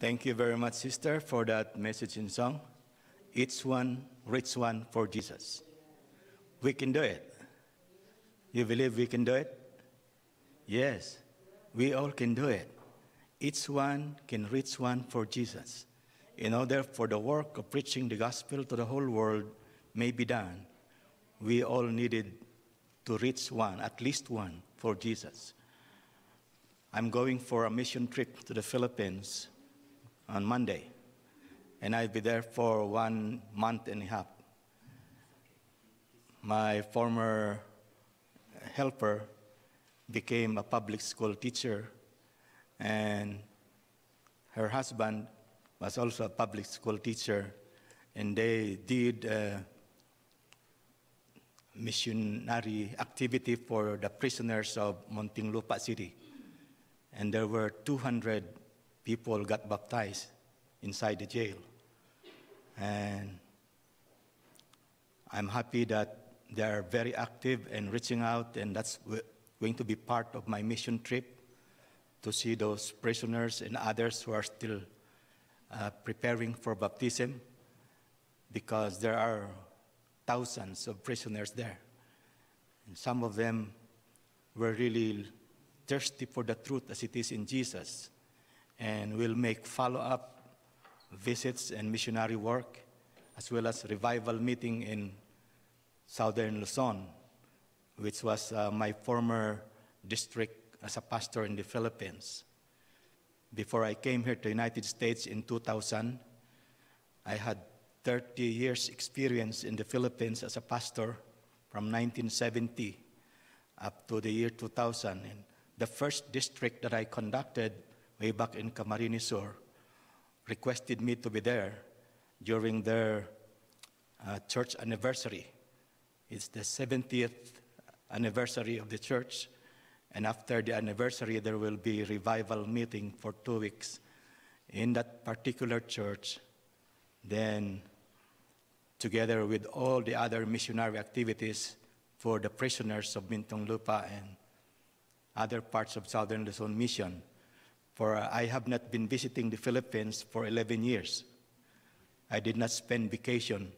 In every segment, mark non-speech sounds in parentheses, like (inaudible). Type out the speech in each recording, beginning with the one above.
Thank you very much, sister, for that message in song. Each one, rich one for Jesus. We can do it. You believe we can do it? Yes, we all can do it. Each one can reach one for Jesus. In order for the work of preaching the gospel to the whole world may be done, we all needed to reach one, at least one, for Jesus. I'm going for a mission trip to the Philippines on Monday, and I'll be there for one month and a half. My former helper became a public school teacher, and her husband was also a public school teacher, and they did a missionary activity for the prisoners of Muntinlupa City. And there were 200 people got baptized inside the jail. And I'm happy that they are very active and reaching out, and that's going to be part of my mission trip to see those prisoners and others who are still uh, preparing for baptism because there are thousands of prisoners there. And some of them were really thirsty for the truth as it is in Jesus and we'll make follow up visits and missionary work as well as revival meeting in southern Luzon, which was uh, my former district as a pastor in the Philippines. Before I came here to the United States in 2000, I had 30 years experience in the Philippines as a pastor from 1970 up to the year 2000. And the first district that I conducted way back in Camarines Sur requested me to be there during their uh, church anniversary. It's the 70th anniversary of the church, and after the anniversary, there will be revival meeting for two weeks in that particular church. Then, together with all the other missionary activities for the prisoners of Muntinlupa and other parts of Southern Luzon Mission, for uh, I have not been visiting the Philippines for 11 years. I did not spend vacation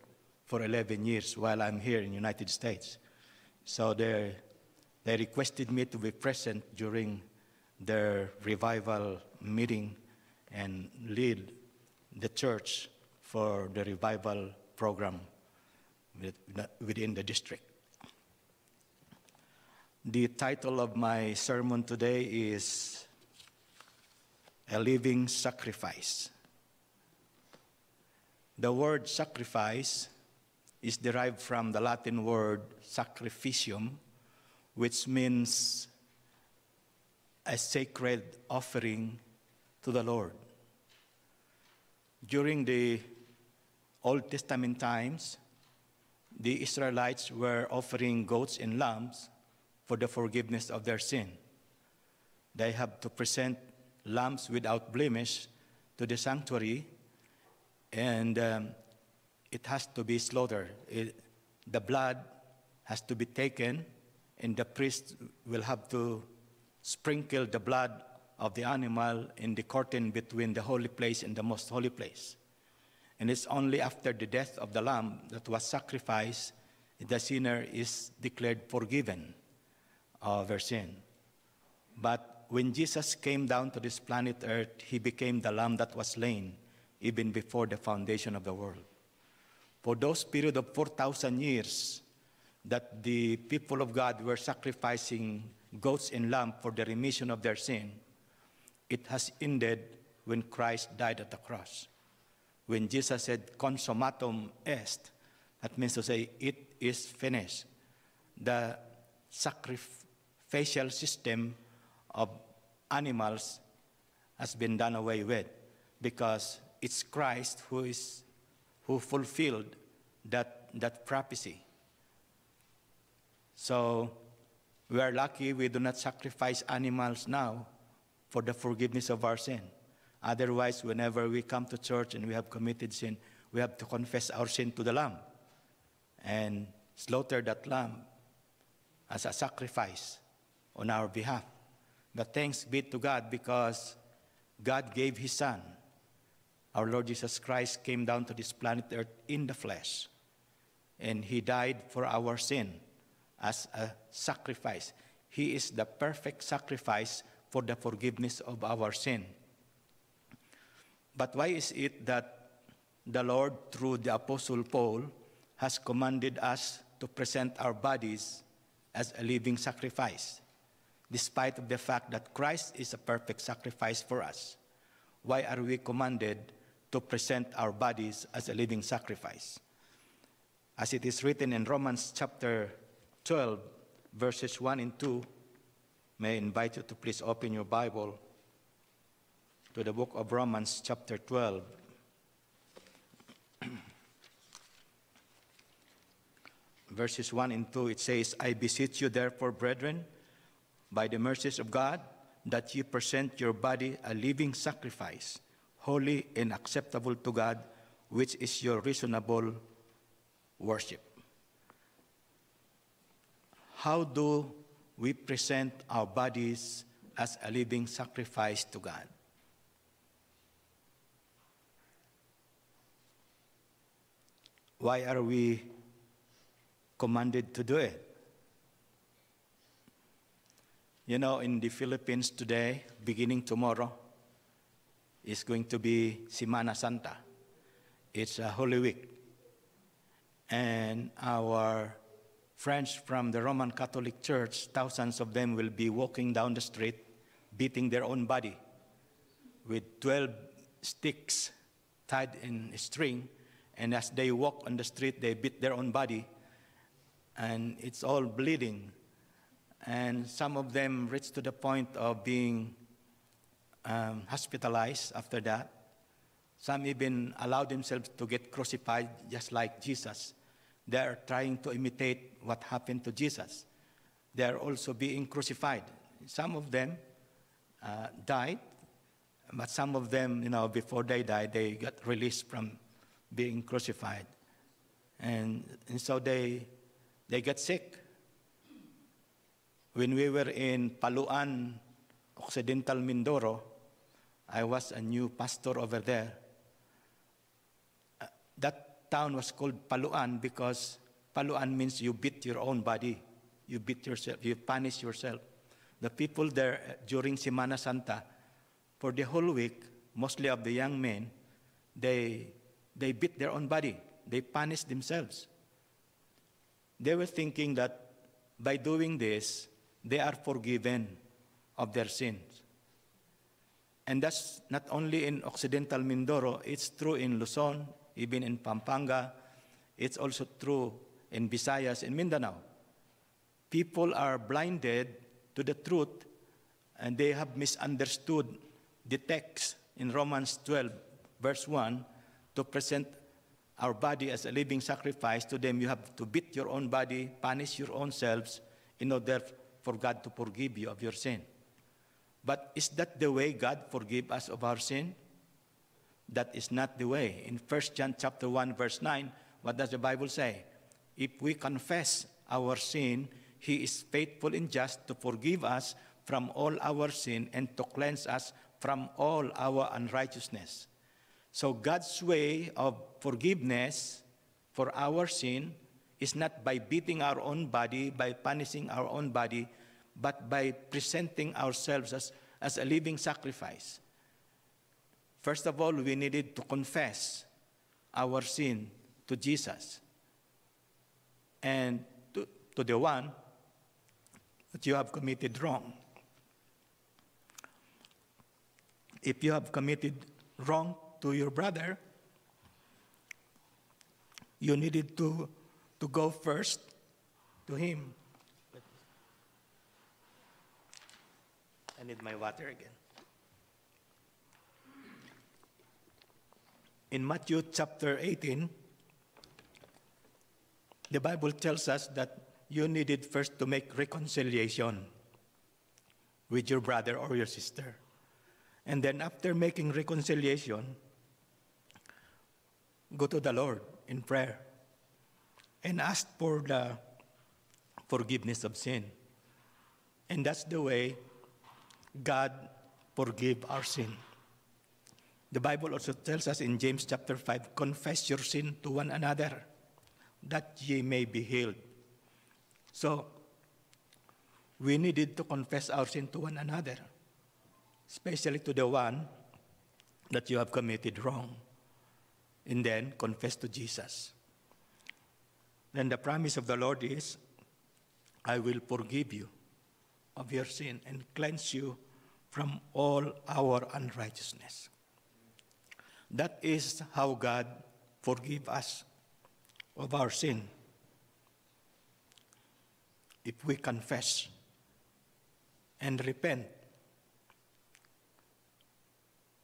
for 11 years while I'm here in United States. So they, they requested me to be present during their revival meeting and lead the church for the revival program within the district. The title of my sermon today is A Living Sacrifice. The word sacrifice is derived from the Latin word sacrificium, which means a sacred offering to the Lord. During the Old Testament times, the Israelites were offering goats and lambs for the forgiveness of their sin. They have to present lambs without blemish to the sanctuary, and um, it has to be slaughtered. It, the blood has to be taken, and the priest will have to sprinkle the blood of the animal in the curtain between the holy place and the most holy place. And it's only after the death of the lamb that was sacrificed the sinner is declared forgiven of their sin. But when Jesus came down to this planet Earth, he became the lamb that was slain even before the foundation of the world. For those period of 4,000 years that the people of God were sacrificing goats and lamb for the remission of their sin, it has ended when Christ died at the cross. When Jesus said, consummatum est, that means to say, it is finished. The sacrificial system of animals has been done away with because it's Christ who is who fulfilled that, that prophecy. So we are lucky we do not sacrifice animals now for the forgiveness of our sin. Otherwise, whenever we come to church and we have committed sin, we have to confess our sin to the Lamb and slaughter that lamb as a sacrifice on our behalf. But thanks be to God because God gave His Son our Lord Jesus Christ came down to this planet Earth in the flesh. And he died for our sin as a sacrifice. He is the perfect sacrifice for the forgiveness of our sin. But why is it that the Lord, through the Apostle Paul, has commanded us to present our bodies as a living sacrifice, despite of the fact that Christ is a perfect sacrifice for us? Why are we commanded to present our bodies as a living sacrifice? As it is written in Romans chapter 12, verses 1 and 2, may I invite you to please open your Bible to the book of Romans, chapter 12. (clears throat) Verses 1 and 2, it says, I beseech you, therefore, brethren, by the mercies of God, that you present your body a living sacrifice, holy and acceptable to God, which is your reasonable worship. How do we present our bodies as a living sacrifice to God? Why are we commanded to do it? You know, in the Philippines today, beginning tomorrow, is going to be Semana Santa. It's a Holy Week. And our friends from the Roman Catholic Church, thousands of them will be walking down the street, beating their own body with 12 sticks tied in a string and as they walk on the street, they beat their own body, and it's all bleeding. And some of them reach to the point of being um, hospitalized after that. Some even allowed themselves to get crucified just like Jesus. They are trying to imitate what happened to Jesus. They are also being crucified. Some of them uh, died, but some of them, you know, before they died, they got released from being crucified. And, and so they, they get sick. When we were in Paluan, Occidental Mindoro, I was a new pastor over there. Uh, that town was called Paluan because Paluan means you beat your own body. You beat yourself, you punish yourself. The people there uh, during Semana Santa, for the whole week, mostly of the young men, they they beat their own body, they punish themselves. They were thinking that by doing this, they are forgiven of their sins. And that's not only in Occidental Mindoro, it's true in Luzon, even in Pampanga, it's also true in Visayas and Mindanao. People are blinded to the truth and they have misunderstood the text in Romans 12, verse 1, to present our body as a living sacrifice to them, you have to beat your own body, punish your own selves in order for God to forgive you of your sin. But is that the way God forgive us of our sin? That is not the way. In 1 John chapter 1 verse 9, what does the Bible say? If we confess our sin, he is faithful and just to forgive us from all our sin and to cleanse us from all our unrighteousness. So God's way of forgiveness for our sin is not by beating our own body, by punishing our own body, but by presenting ourselves as, as a living sacrifice. First of all, we needed to confess our sin to Jesus and to, to the one that you have committed wrong. If you have committed wrong to your brother, you needed to, to go first to him. I need my water again. In Matthew chapter 18, the Bible tells us that you needed first to make reconciliation with your brother or your sister. And then after making reconciliation, go to the Lord in prayer and ask for the forgiveness of sin. And that's the way God forgive our sin. The Bible also tells us in James chapter 5 confess your sin to one another, that ye may be healed. So, we needed to confess our sin to one another, especially to the one that you have committed wrong, and then confess to Jesus. Then the promise of the Lord is, I will forgive you of your sin and cleanse you from all our unrighteousness. That is how God forgive us of our sin. If we confess and repent.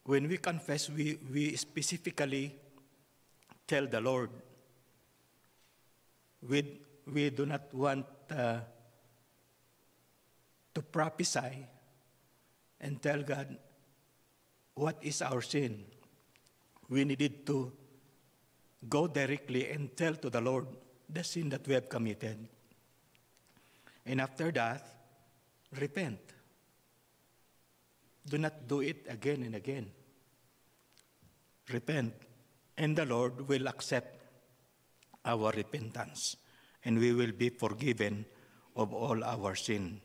When we confess, we, we specifically tell the Lord, we, we do not want uh, to prophesy and tell God what is our sin. We needed to go directly and tell to the Lord the sin that we have committed. And after that, repent. Do not do it again and again. Repent, and the Lord will accept our repentance, and we will be forgiven of all our sin.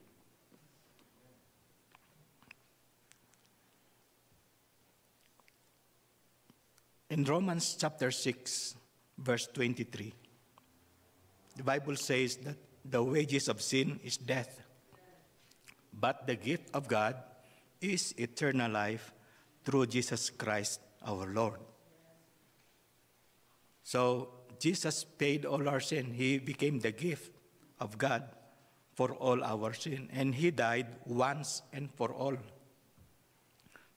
In Romans chapter 6, verse 23, the Bible says that the wages of sin is death, but the gift of God is eternal life through Jesus Christ our Lord. So Jesus paid all our sin. He became the gift of God for all our sin. And he died once and for all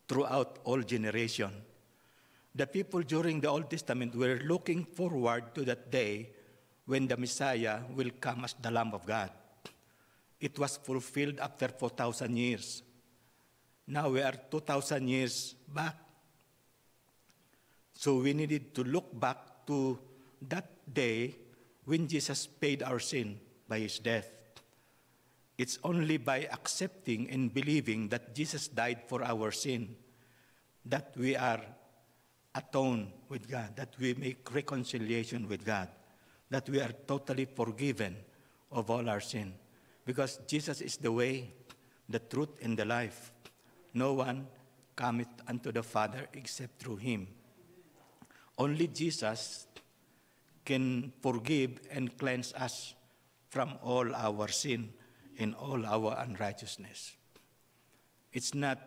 throughout all generation. The people during the Old Testament were looking forward to that day when the Messiah will come as the Lamb of God. It was fulfilled after 4,000 years. Now we are 2,000 years back. So we needed to look back to that day when Jesus paid our sin by his death. It's only by accepting and believing that Jesus died for our sin that we are atoned with God, that we make reconciliation with God, that we are totally forgiven of all our sin. Because Jesus is the way, the truth, and the life. No one cometh unto the Father except through him. Only Jesus can forgive and cleanse us from all our sin and all our unrighteousness. It's not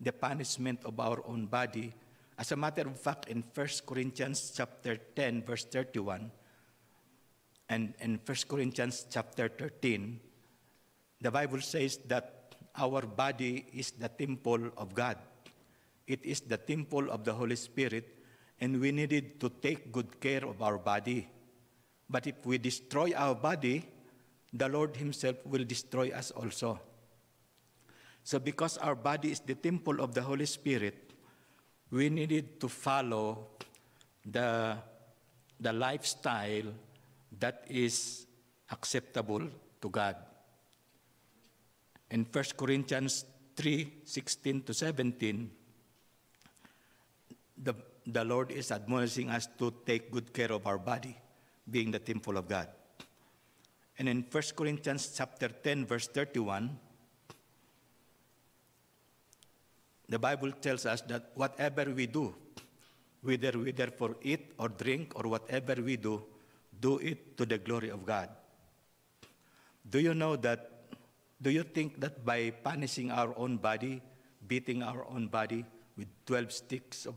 the punishment of our own body. As a matter of fact, in 1 Corinthians chapter 10, verse 31, and in 1 Corinthians chapter 13, the Bible says that our body is the temple of God. It is the temple of the Holy Spirit, and we needed to take good care of our body. But if we destroy our body, the Lord Himself will destroy us also. So, because our body is the temple of the Holy Spirit, we needed to follow the, the lifestyle that is acceptable to God. In 1 Corinthians 3 16 to 17, the, the Lord is admonishing us to take good care of our body, being the temple of God. And in 1 Corinthians chapter 10, verse 31, the Bible tells us that whatever we do, whether we therefore eat or drink or whatever we do, do it to the glory of God. Do you know that? Do you think that by punishing our own body, beating our own body with 12 sticks of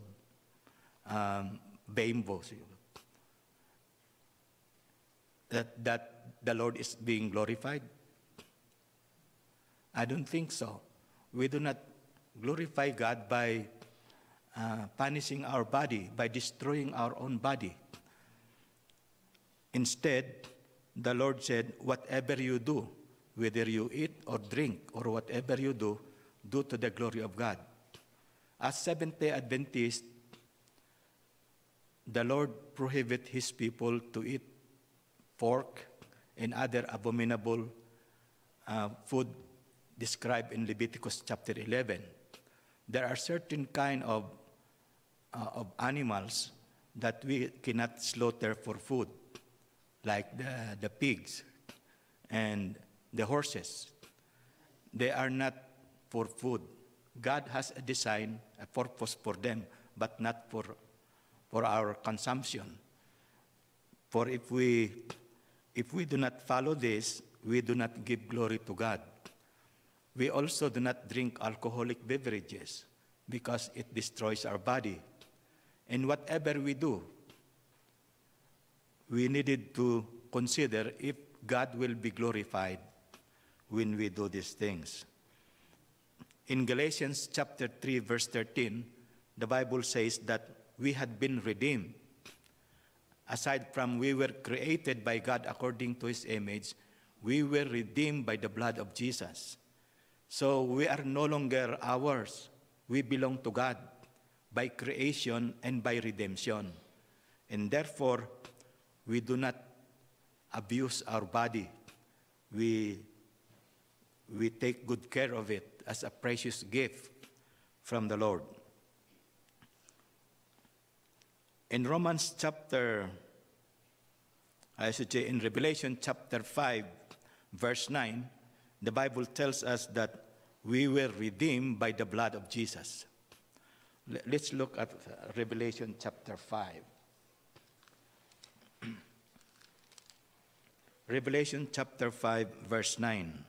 um, bamboo, that, that the Lord is being glorified? I don't think so. We do not glorify God by uh, punishing our body, by destroying our own body. Instead, the Lord said, Whatever you do, whether you eat or drink or whatever you do, do to the glory of God. As Seventh day Adventists, the Lord prohibit his people to eat pork and other abominable uh, food described in Leviticus chapter 11. There are certain kind of uh, of animals that we cannot slaughter for food, like the, the pigs and the horses. They are not for food. God has a design, a purpose for them, but not for, for our consumption. For if we, if we do not follow this, we do not give glory to God. We also do not drink alcoholic beverages because it destroys our body. And whatever we do, we needed to consider if God will be glorified when we do these things. In Galatians chapter 3 verse 13, the Bible says that we had been redeemed. Aside from we were created by God according to his image, we were redeemed by the blood of Jesus. So we are no longer ours. We belong to God by creation and by redemption. And therefore, we do not abuse our body. We, we take good care of it as a precious gift from the Lord. In Romans chapter, I should say in Revelation chapter 5, verse 9, the Bible tells us that we were redeemed by the blood of Jesus. Let's look at uh, Revelation chapter 5. (clears throat) Revelation chapter 5, verse 9.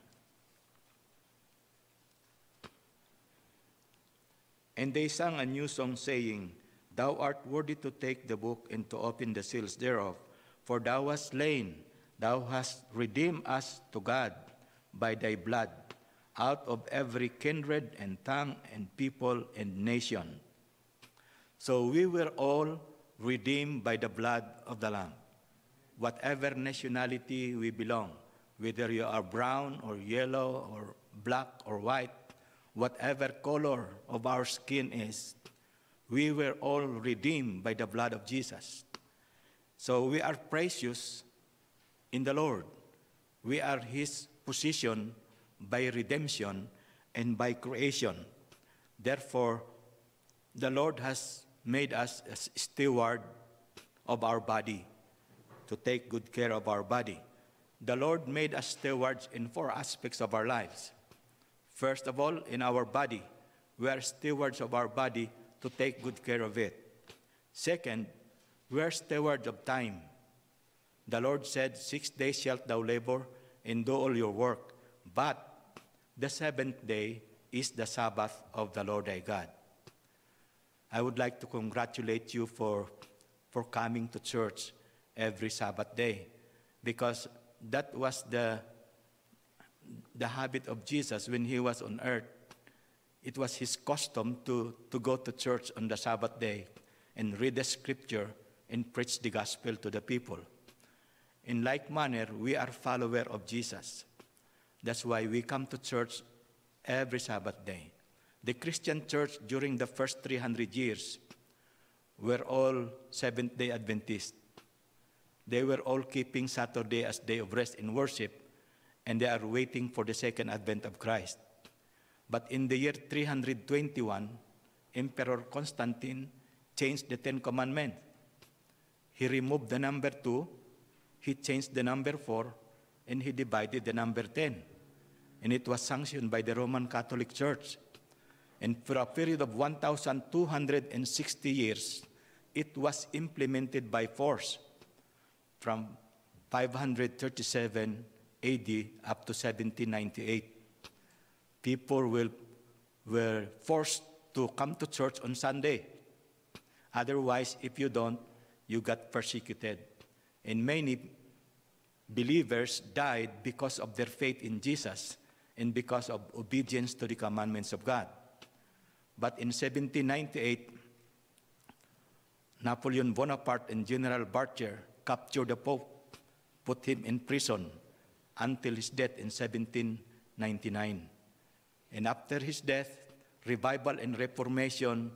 And they sang a new song, saying, Thou art worthy to take the book and to open the seals thereof, for thou wast slain, thou hast redeemed us to God by thy blood, out of every kindred and tongue and people and nation. So we were all redeemed by the blood of the Lamb. Whatever nationality we belong, whether you are brown or yellow or black or white, whatever color of our skin is, we were all redeemed by the blood of Jesus. So we are precious in the Lord. We are His possession by redemption and by creation. Therefore, the Lord has made us a steward of our body to take good care of our body. The Lord made us stewards in four aspects of our lives. First of all, in our body, we are stewards of our body to take good care of it. Second, we are stewards of time. The Lord said, Six days shalt thou labor and do all your work, but the seventh day is the Sabbath of the Lord thy God. I would like to congratulate you for, for coming to church every Sabbath day because that was the, the habit of Jesus when he was on earth. It was his custom to, to go to church on the Sabbath day and read the scripture and preach the gospel to the people. In like manner, we are follower of Jesus. That's why we come to church every Sabbath day. The Christian church during the first 300 years were all Seventh day Adventists. They were all keeping Saturday as day of rest and worship, and they are waiting for the second advent of Christ. But in the year 321, Emperor Constantine changed the Ten Commandments. He removed the number two, he changed the number four, and he divided the number 10. And it was sanctioned by the Roman Catholic Church. And for a period of 1,260 years, it was implemented by force from 537 AD up to 1798. People will, were forced to come to church on Sunday. Otherwise, if you don't, you got persecuted. And many believers died because of their faith in Jesus and because of obedience to the commandments of God. But in 1798, Napoleon Bonaparte and General Berthier captured the Pope, put him in prison until his death in 1799. And after his death, revival and reformation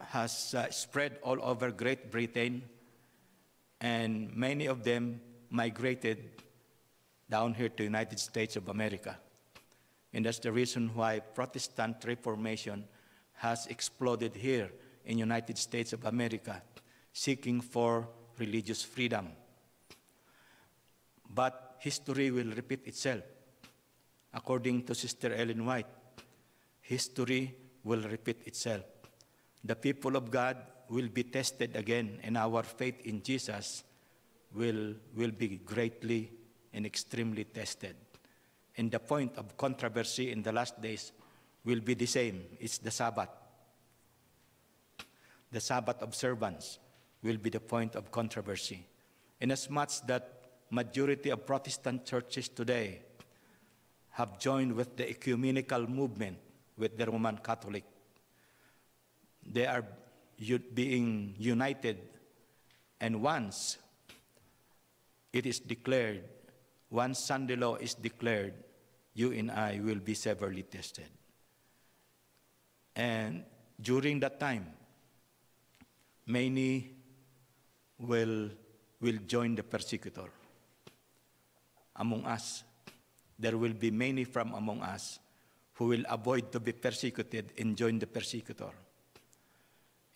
has uh, spread all over Great Britain, and many of them migrated down here to the United States of America. And that's the reason why Protestant Reformation has exploded here in United States of America, seeking for religious freedom. But history will repeat itself. According to Sister Ellen White, history will repeat itself. The people of God will be tested again, and our faith in Jesus will, will be greatly and extremely tested. And the point of controversy in the last days will be the same it's the Sabbath. The Sabbath observance will be the point of controversy. Inasmuch that majority of Protestant churches today have joined with the ecumenical movement with the Roman Catholic. They are being united, and once it is declared, once Sunday law is declared, you and I will be severely tested. And during that time, many will, will join the persecutor. Among us, there will be many from among us who will avoid to be persecuted and join the persecutor.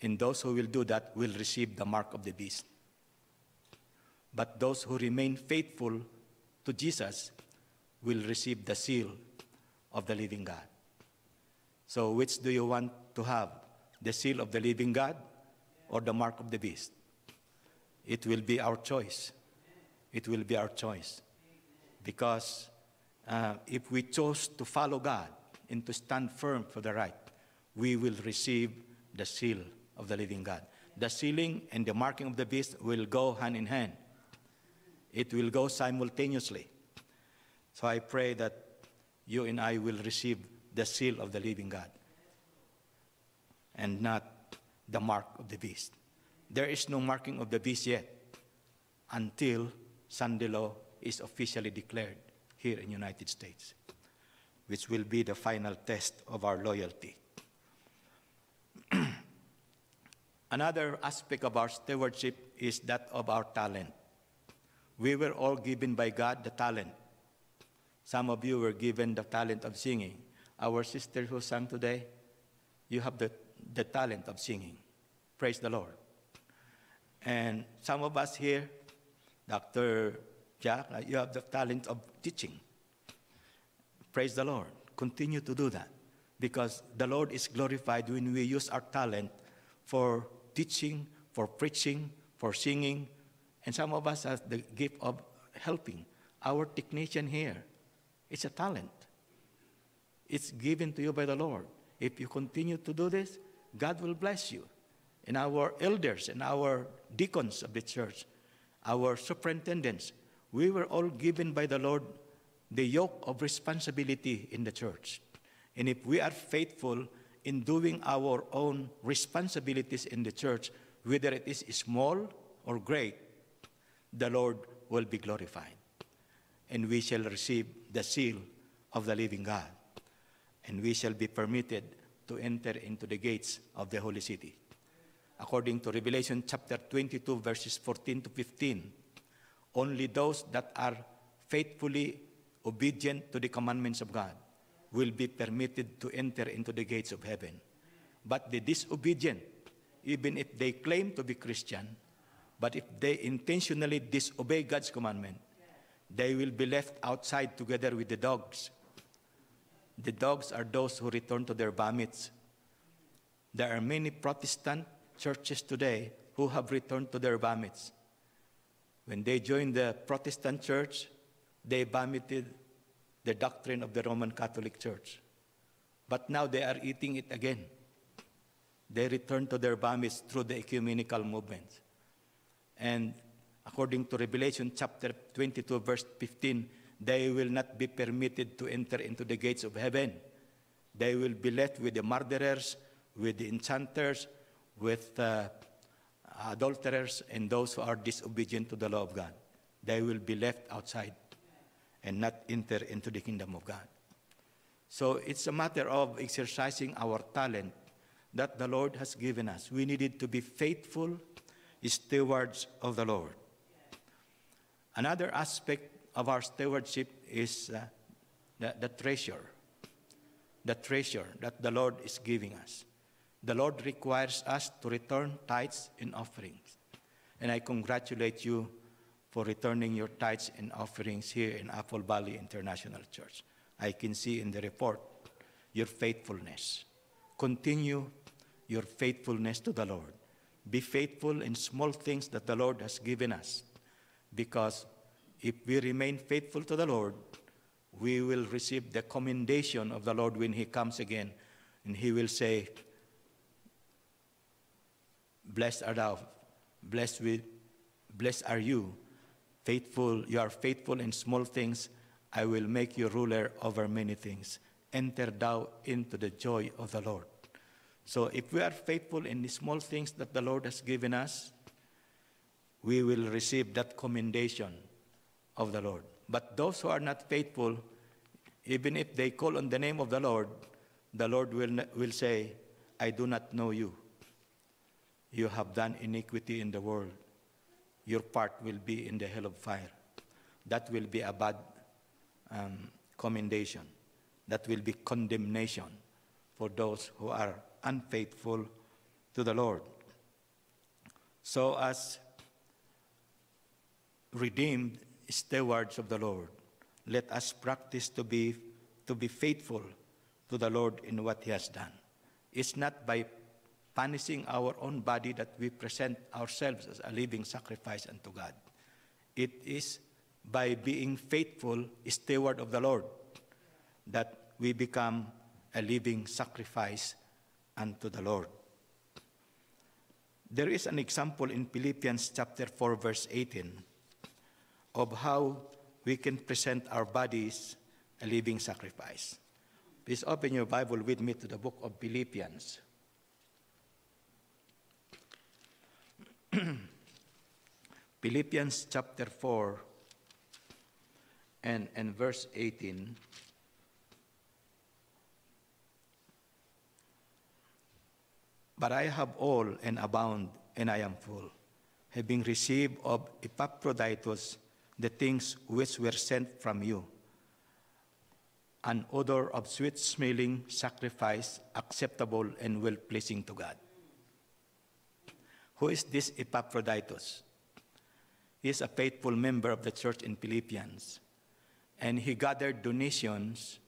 And those who will do that will receive the mark of the beast. But those who remain faithful to Jesus will receive the seal of the living God. So, which do you want to have? The seal of the living God or the mark of the beast? It will be our choice. It will be our choice. Because uh, if we chose to follow God and to stand firm for the right, we will receive the seal of the living God. The sealing and the marking of the beast will go hand in hand. It will go simultaneously. So I pray that you and I will receive the seal of the living God and not the mark of the beast. There is no marking of the beast yet until Sunday law is officially declared here in United States, which will be the final test of our loyalty. Another aspect of our stewardship is that of our talent. We were all given by God the talent. Some of you were given the talent of singing. Our sister who sang today, you have the, the talent of singing. Praise the Lord. And some of us here, Dr. Jack, uh, you have the talent of teaching. Praise the Lord. Continue to do that because the Lord is glorified when we use our talent for teaching, for preaching, for singing, and some of us have the gift of helping. Our technician here, it's a talent. It's given to you by the Lord. If you continue to do this, God will bless you. And our elders and our deacons of the church, our superintendents, we were all given by the Lord the yoke of responsibility in the church. And if we are faithful in doing our own responsibilities in the church, whether it is small or great, the Lord will be glorified. And we shall receive the seal of the living God. And we shall be permitted to enter into the gates of the holy city. According to Revelation chapter 22, verses 14 to 15, only those that are faithfully obedient to the commandments of God will be permitted to enter into the gates of heaven. But the disobedient, even if they claim to be Christian, but if they intentionally disobey God's commandment, they will be left outside together with the dogs. The dogs are those who return to their vomits. There are many Protestant churches today who have returned to their vomits. When they joined the Protestant church, they vomited the doctrine of the Roman Catholic Church. But now they are eating it again. They return to their vomits through the ecumenical movement. And according to Revelation chapter 22, verse 15, they will not be permitted to enter into the gates of heaven. They will be left with the murderers, with the enchanters, with uh, adulterers, and those who are disobedient to the law of God. They will be left outside and not enter into the kingdom of God. So it's a matter of exercising our talent that the Lord has given us. We needed to be faithful stewards of the Lord. Another aspect of our stewardship is uh, the, the treasure, the treasure that the Lord is giving us. the Lord requires us to return tithes and offerings. And I congratulate you for returning your tithes and offerings here in Apple Valley International Church. I can see in the report your faithfulness. Continue your faithfulness to the Lord. Be faithful in small things that the Lord has given us. Because if we remain faithful to the Lord, we will receive the commendation of the Lord when He comes again. And He will say, Blessed are thou, blessed, with, blessed are you, faithful, you are faithful in small things, I will make you ruler over many things. Enter thou into the joy of the Lord. So if we are faithful in the small things that the Lord has given us, we will receive that commendation of the Lord. But those who are not faithful, even if they call on the name of the Lord, the Lord will, will say, I do not know you. You have done iniquity in the world. Your part will be in the hell of fire. That will be a bad um, commendation. That will be condemnation for those who are unfaithful to the Lord. So, as redeemed stewards of the Lord, let us practice to be, to be faithful to the Lord in what He has done. It's not by punishing our own body that we present ourselves as a living sacrifice unto God. It is by being faithful steward of the Lord that we become a living sacrifice unto the Lord. There is an example in Philippians chapter 4 verse 18 of how we can present our bodies a living sacrifice. Please open your Bible with me to the book of Philippians. (clears throat) Philippians chapter 4 and, and verse 18. But I have all and abound, and I am full, having received of Epaphroditus the things which were sent from you an odor of sweet smelling sacrifice, acceptable and well pleasing to God. Who is this Epaphroditus? He is a faithful member of the church in Philippians, and he gathered donations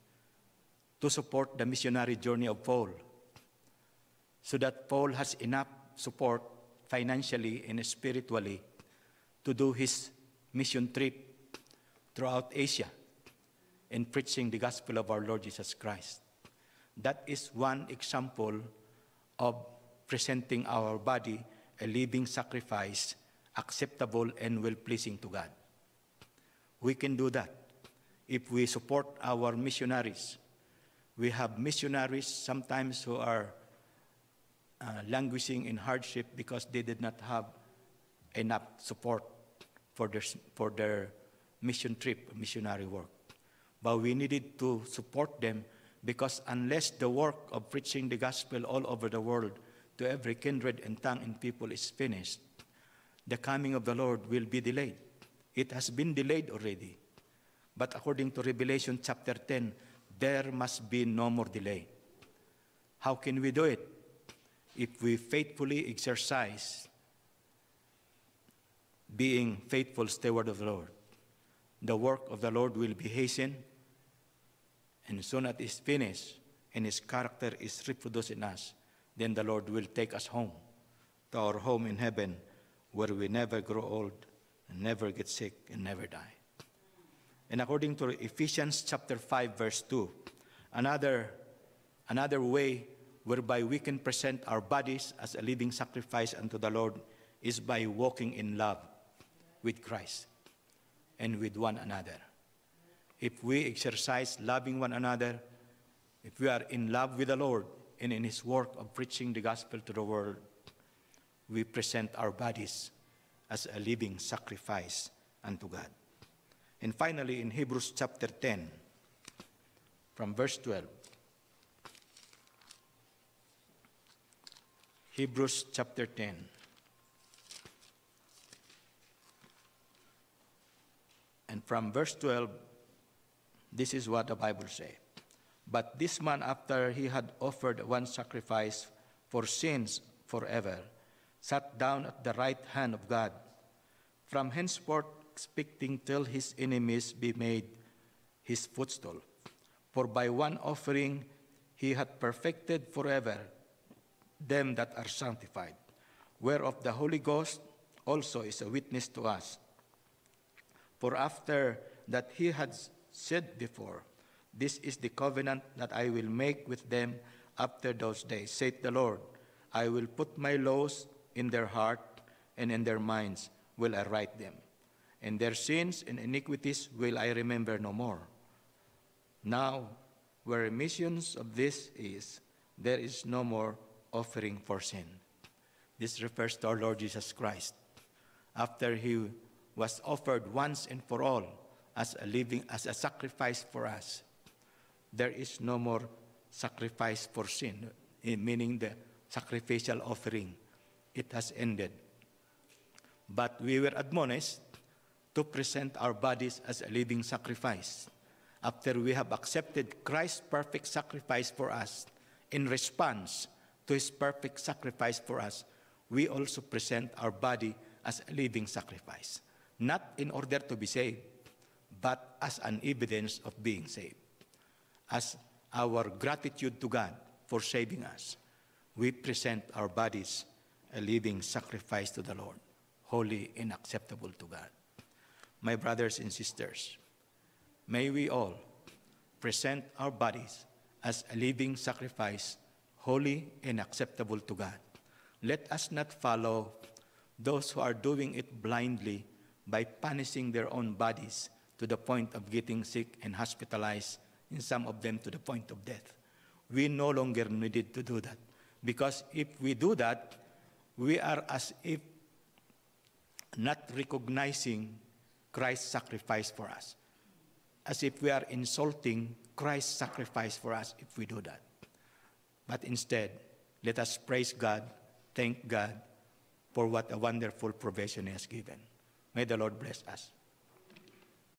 to support the missionary journey of Paul, so that Paul has enough support financially and spiritually to do his mission trip throughout Asia in preaching the gospel of our Lord Jesus Christ. That is one example of presenting our body a living sacrifice, acceptable and well pleasing to God. We can do that if we support our missionaries. We have missionaries sometimes who are uh, languishing in hardship because they did not have enough support for their, for their mission trip, missionary work. But we needed to support them because unless the work of preaching the gospel all over the world to every kindred and tongue and people is finished, the coming of the Lord will be delayed. It has been delayed already. But according to Revelation chapter 10, there must be no more delay. How can we do it? If we faithfully exercise being faithful steward of the Lord, the work of the Lord will be hastened, and soon it is finished and His character is reproduced in us, then the Lord will take us home to our home in heaven where we never grow old and never get sick and never die. And according to Ephesians chapter 5 verse 2, another another way whereby we can present our bodies as a living sacrifice unto the Lord is by walking in love with Christ and with one another. If we exercise loving one another, if we are in love with the Lord and in His work of preaching the gospel to the world, we present our bodies as a living sacrifice unto God. And finally, in Hebrews chapter 10, from verse 12, Hebrews chapter 10. And from verse 12, this is what the Bible says. But this man, after he had offered one sacrifice for sins forever, sat down at the right hand of God, from henceforth expecting till his enemies be made his footstool. For by one offering he hath perfected forever them that are sanctified, whereof the Holy Ghost also is a witness to us. For after that he had said before, This is the covenant that I will make with them after those days, saith the Lord. I will put my laws in their heart, and in their minds will I write them. And their sins and iniquities will I remember no more. Now, where remissions of this is, there is no more offering for sin. This refers to our Lord Jesus Christ. After he was offered once and for all as a living as a sacrifice for us, there is no more sacrifice for sin, eh, meaning the sacrificial offering. It has ended. But we were admonished to present our bodies as a living sacrifice. After we have accepted Christ's perfect sacrifice for us, in response to his perfect sacrifice for us, we also present our body as a living sacrifice, not in order to be saved, but as an evidence of being saved. As our gratitude to God for saving us, we present our bodies a living sacrifice to the Lord, holy and acceptable to God. My brothers and sisters, may we all present our bodies as a living sacrifice, holy and acceptable to God. Let us not follow those who are doing it blindly by punishing their own bodies to the point of getting sick and hospitalized, and some of them to the point of death. We no longer needed to do that. Because if we do that, we are as if not recognizing Christ's sacrifice for us. As if we are insulting Christ's sacrifice for us if we do that. But instead, let us praise God, thank God for what a wonderful provision He has given. May the Lord bless us.